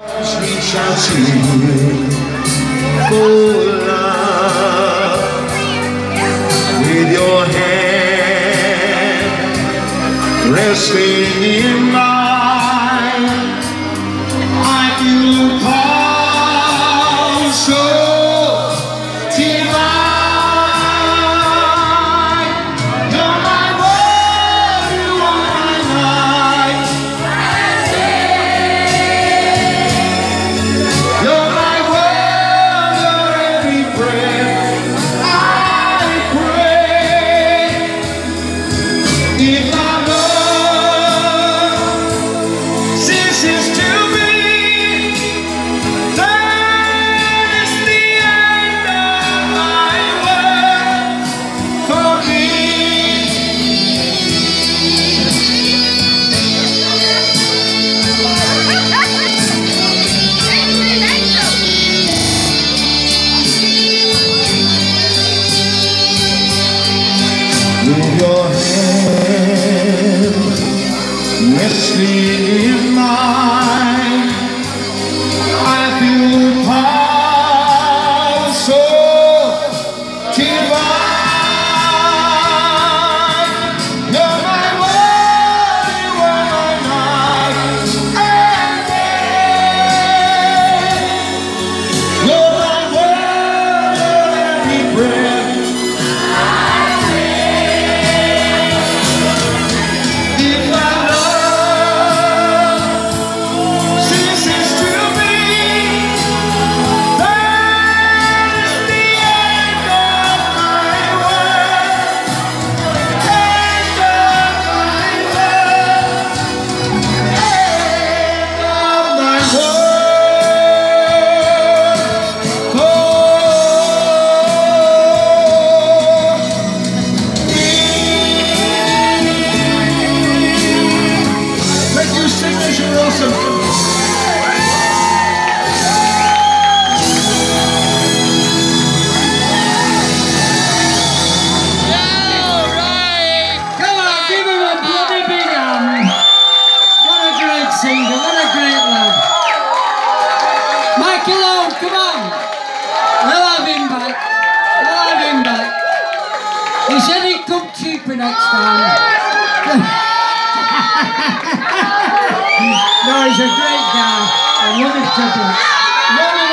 Reach out to you for love with your hand resting in mine. I feel the power so. see. it come cheaper next time. no, he's a great guy. I love.